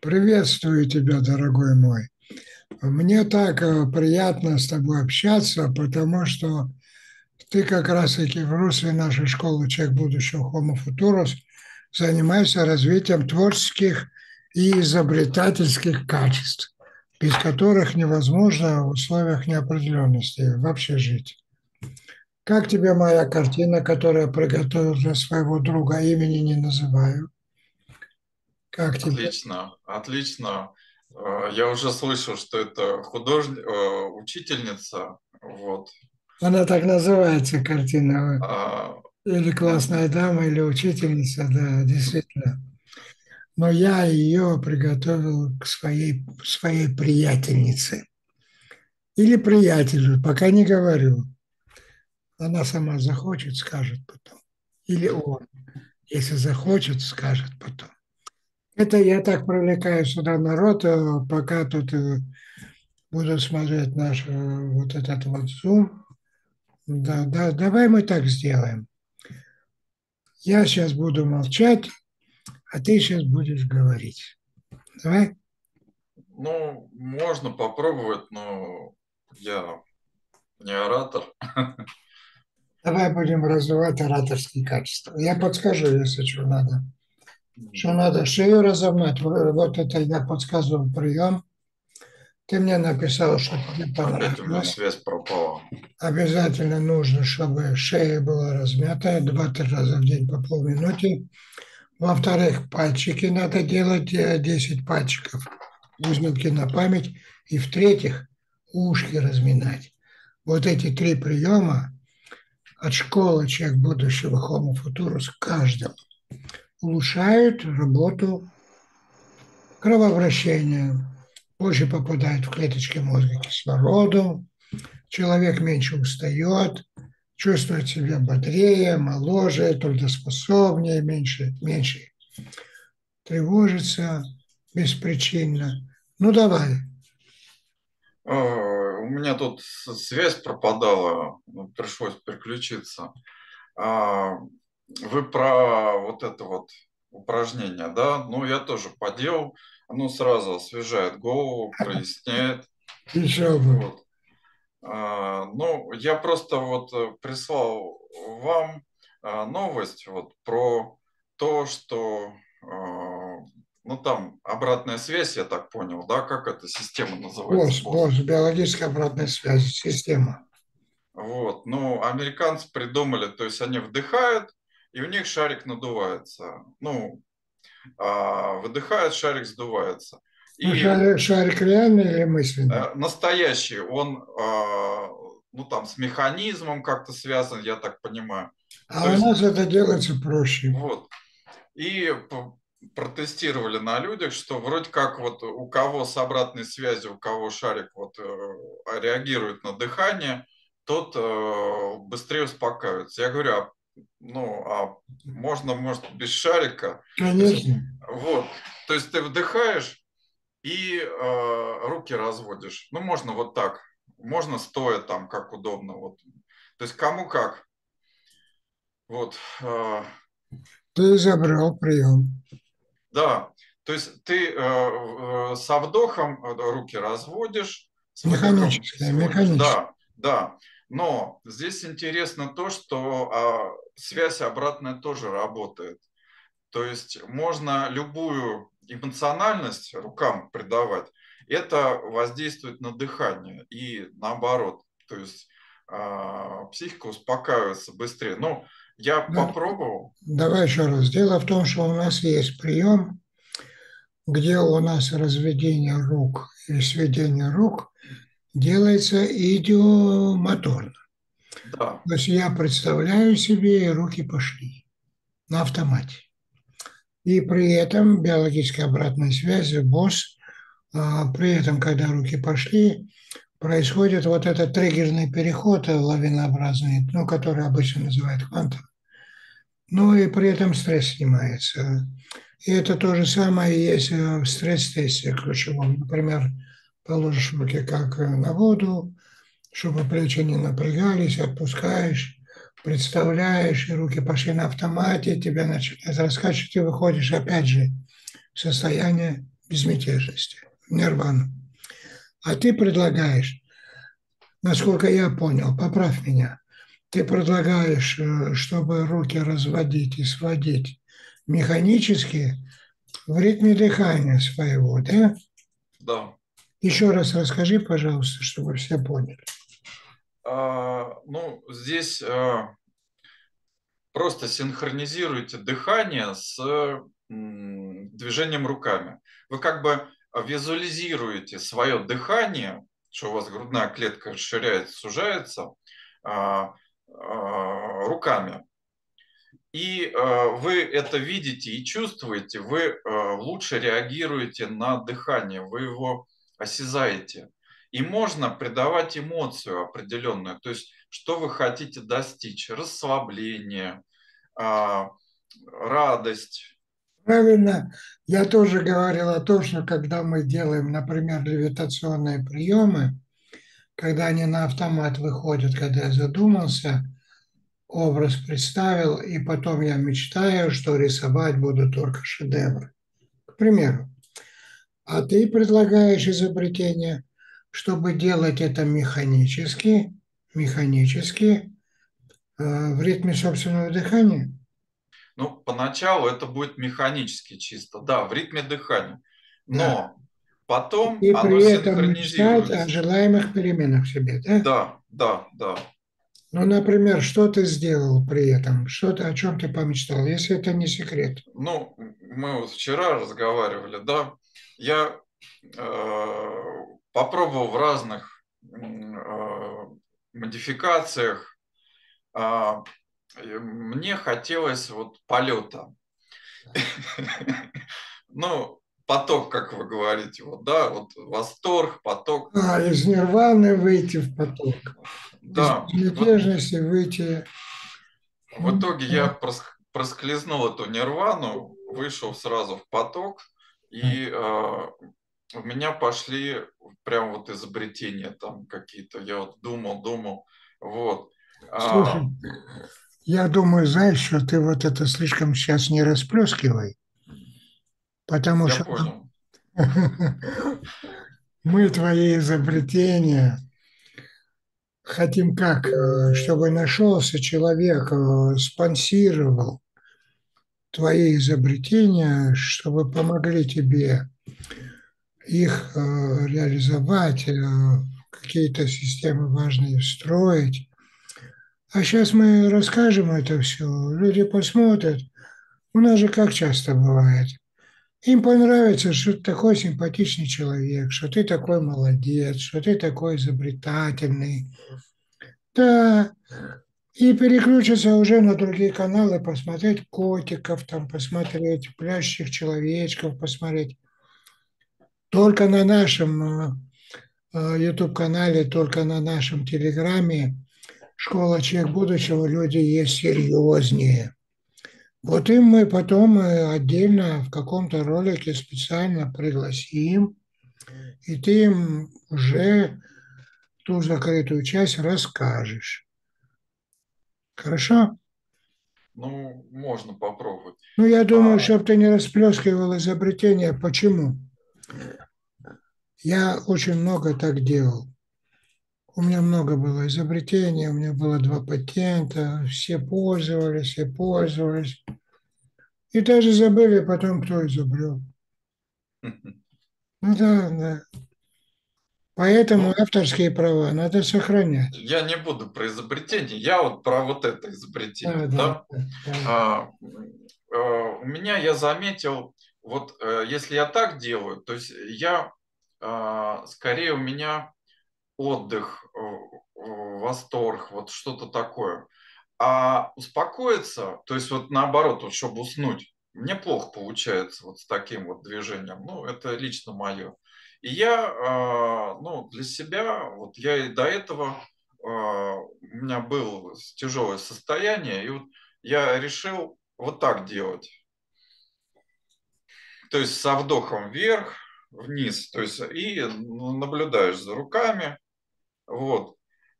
Приветствую тебя, дорогой мой. Мне так э, приятно с тобой общаться, потому что ты как раз-таки в русле нашей школы «Человек будущего Homo Futurus» занимаешься развитием творческих и изобретательских качеств, без которых невозможно в условиях неопределенности вообще жить. Как тебе моя картина, которую я приготовил для своего друга, имени не называю? Как тебе? Отлично, отлично. Э, я уже слышал, что это художник, э, учительница. Вот. Она так называется, картина. А... Или классная дама, или учительница, да, действительно. Но я ее приготовил к своей, своей приятельнице. Или приятелю, пока не говорю. Она сама захочет, скажет потом. Или он, если захочет, скажет потом. Это я так привлекаю сюда народ, э, пока тут э, буду смотреть наш э, вот этот вот Zoom. Да, да, давай мы так сделаем. Я сейчас буду молчать, а ты сейчас будешь говорить. Давай? Ну, можно попробовать, но я не оратор. Давай будем развивать ораторские качества. Я подскажу, если что надо. Что надо шею разомнуть. Вот это я подсказывал прием. Ты мне написал, что тебе понравилось. связь пропала. Обязательно нужно, чтобы шея была размята два-три раза в день по полминуты. Во-вторых, пальчики надо делать 10 э, пальчиков, узелки на память. И в-третьих, ушки разминать. Вот эти три приема от школы человек будущего Homo Futurus каждого улучшают работу кровообращения, позже попадает в клеточки мозга кислороду, человек меньше устает, чувствует себя бодрее, моложе, трудоспособнее, меньше, меньше тревожится беспричинно. Ну, давай. А, у меня тут связь пропадала, ну, пришлось переключиться. Вы про вот это вот упражнение, да? Ну, я тоже поделал. Оно сразу освежает голову, проясняет. Еще бы. Вот. А, ну, я просто вот э, прислал вам а, новость вот про то, что а, ну там обратная связь, я так понял, да, как эта система называется? БОС, БОС, биологическая обратная связь, система. Вот, ну, американцы придумали, то есть они вдыхают, и у них шарик надувается. Ну, а, выдыхает, шарик сдувается. И, ну, шарик, шарик реальный или мысленный? Э, настоящий. Он, а, ну, там, с механизмом как-то связан, я так понимаю. А То у есть, нас это делается проще. Вот. И протестировали на людях, что вроде как вот у кого с обратной связью, у кого шарик вот э, реагирует на дыхание, тот э, быстрее успокаивается. Я говорю, а ну, а можно, может, без шарика. Конечно. Вот. То есть ты вдыхаешь и э, руки разводишь. Ну, можно вот так. Можно стоя там, как удобно. Вот. То есть кому как. Вот. Э, ты изобрел прием. Да. То есть ты э, э, со вдохом руки разводишь. Механически, механически. Да, да. Но здесь интересно то, что а, связь обратная тоже работает. То есть можно любую эмоциональность рукам придавать. Это воздействует на дыхание и наоборот. То есть а, психика успокаивается быстрее. Ну, я да. попробовал. Давай еще раз. Дело в том, что у нас есть прием, где у нас разведение рук и сведение рук делается идиомоторно. Да. То есть я представляю себе, и руки пошли на автомате. И при этом биологическая обратная связь, БОС, а, при этом, когда руки пошли, происходит вот этот триггерный переход лавинообразный, ну, который обычно называют квантом. Ну и при этом стресс снимается. И это то же самое есть в стресс-тесте ключевом. Например, положишь руки как на воду, чтобы плечи не напрягались, отпускаешь, представляешь, и руки пошли на автомате, тебя начинает раскачивать, и выходишь опять же в состояние безмятежности, нирвану. А ты предлагаешь, насколько я понял, поправь меня, ты предлагаешь, э, чтобы руки разводить и сводить механически в ритме дыхания своего, да? Да. Еще раз расскажи, пожалуйста, чтобы все поняли. А, ну, здесь а, просто синхронизируйте дыхание с движением руками. Вы как бы визуализируете свое дыхание, что у вас грудная клетка расширяется, сужается, а, руками. И вы это видите и чувствуете, вы лучше реагируете на дыхание, вы его осязаете. И можно придавать эмоцию определенную, то есть что вы хотите достичь, расслабление, э, радость. Правильно, я тоже говорил о том, что когда мы делаем, например, левитационные приемы, когда они на автомат выходят, когда я задумался – образ представил, и потом я мечтаю, что рисовать буду только шедевры. К примеру. А ты предлагаешь изобретение, чтобы делать это механически, механически, э, в ритме собственного дыхания? Ну, поначалу это будет механически чисто, да, в ритме дыхания. Но да. потом и при этом мечтать о желаемых переменах в себе, да? Да, да, да. Ну, например, что ты сделал при этом? Что ты, о чем ты помечтал, если это не секрет? Ну, мы вот вчера разговаривали, да. Я э, попробовал в разных э, модификациях. Э, мне хотелось вот полета. Ну, поток, как вы говорите, вот, да, вот восторг, поток. А, из нирваны выйти в поток. Да. Из вот, выйти. В итоге я проскользнул эту нирвану, вышел сразу в поток, и э, у меня пошли прям вот изобретения там какие-то. Я вот думал, думал, вот. Слушай, а, я думаю, знаешь, что ты вот это слишком сейчас не расплескивай. Потому Я что понял. мы твои изобретения хотим как, э, чтобы нашелся человек, э, спонсировал твои изобретения, чтобы помогли тебе их э, реализовать, какие-то системы важные встроить. А сейчас мы расскажем это все, люди посмотрят. У нас же как часто бывает – им понравится, что ты такой симпатичный человек, что ты такой молодец, что ты такой изобретательный. Да, и переключиться уже на другие каналы, посмотреть котиков, там, посмотреть плящих человечков, посмотреть. Только на нашем YouTube-канале, э, только на нашем Телеграме «Школа Чех будущего» люди есть серьезнее. Вот им мы потом э, отдельно в каком-то ролике специально пригласим, и ты им уже ту закрытую часть расскажешь. Хорошо? Ну, можно попробовать. Ну, я думаю, а... чтобы ты не расплескивал изобретение. Почему? Я очень много так делал. У меня много было изобретений, у меня было два патента, все пользовались, все пользовались. И даже забыли потом, кто изобрел. Ну да, да. Поэтому ну, авторские права надо сохранять. Я не буду про изобретение, я вот про вот это изобретение. Да, да? Да, да. А, а, у меня я заметил, вот а, если я так делаю, то есть я а, скорее у меня отдых, восторг, вот что-то такое. А успокоиться, то есть вот наоборот, вот, чтобы уснуть, мне плохо получается вот с таким вот движением. Ну, это лично мое. И я, а, ну, для себя, вот я и до этого, а, у меня было тяжелое состояние, и вот я решил вот так делать. То есть со вдохом вверх, вниз, то есть и наблюдаешь за руками, вот.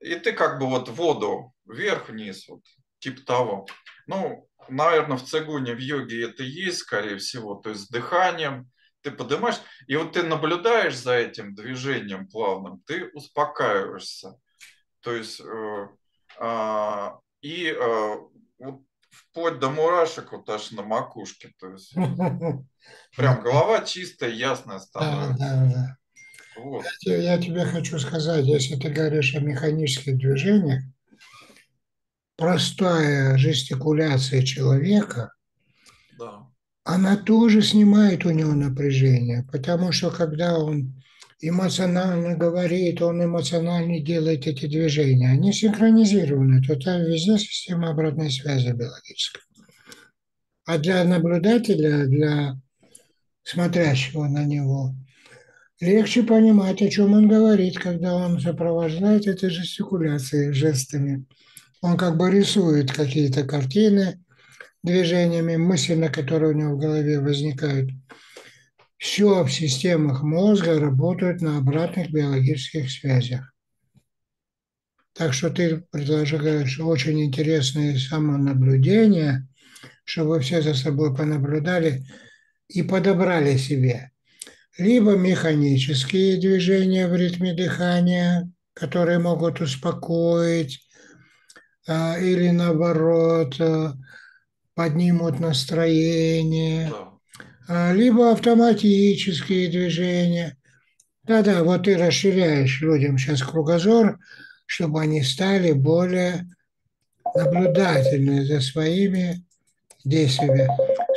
И ты как бы вот воду вверх-вниз, вот, типа того. Ну, наверное, в цигуне, в йоге это есть, скорее всего, то есть с дыханием, ты поднимаешь, и вот ты наблюдаешь за этим движением плавным, ты успокаиваешься. То есть, э, э, и э, вот вплоть до мурашек вот аж на макушке. То есть, прям голова чистая, ясная становится. Да, да, да. Вот. Я, я тебе хочу сказать, если ты говоришь о механических движениях, простая жестикуляция человека, да. она тоже снимает у него напряжение, потому что когда он эмоционально говорит, он эмоционально делает эти движения, они синхронизированы, то там везде система обратной связи биологической. А для наблюдателя, для смотрящего на него, легче понимать, о чем он говорит, когда он сопровождает этой жестикуляцией, жестами. Он как бы рисует какие-то картины движениями, мысли, которые у него в голове возникают. Все в системах мозга работают на обратных биологических связях. Так что ты предложишь очень интересные самонаблюдения, чтобы все за собой понаблюдали и подобрали себе либо механические движения в ритме дыхания, которые могут успокоить, а, или наоборот а, поднимут настроение, а, либо автоматические движения. Да-да, вот ты расширяешь людям сейчас кругозор, чтобы они стали более наблюдательны за своими действиями.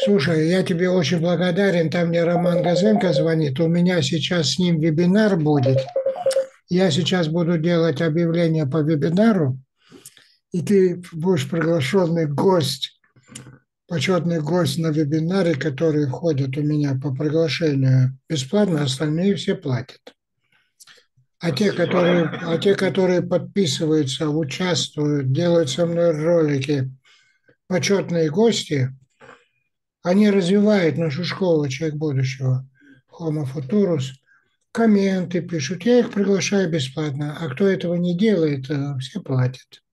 Слушай, я тебе очень благодарен. Там мне Роман Газенко звонит. У меня сейчас с ним вебинар будет. Я сейчас буду делать объявление по вебинару и ты будешь приглашенный гость, почетный гость на вебинаре, которые входят у меня по приглашению бесплатно, остальные все платят. А те, которые, а те, которые подписываются, участвуют, делают со мной ролики, почетные гости, они развивают нашу школу «Человек будущего» Homo Futurus, комменты пишут, я их приглашаю бесплатно, а кто этого не делает, э, все платят.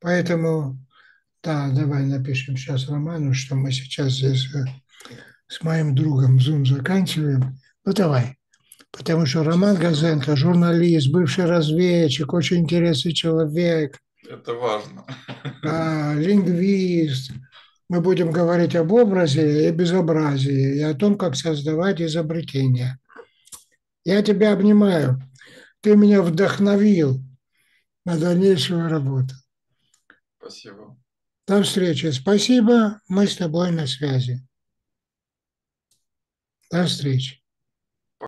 Поэтому, да, давай напишем сейчас Роману, что мы сейчас здесь э, с моим другом Zoom заканчиваем. Ну, давай. Потому что Роман Газенко, журналист, бывший разведчик, очень интересный человек. Это важно. А, лингвист. Мы будем говорить об образе и безобразии, и о том, как создавать изобретения. Я тебя обнимаю. Ты меня вдохновил на дальнейшую работу. Спасибо. До встречи. Спасибо. Мы с тобой на связи. До встречи.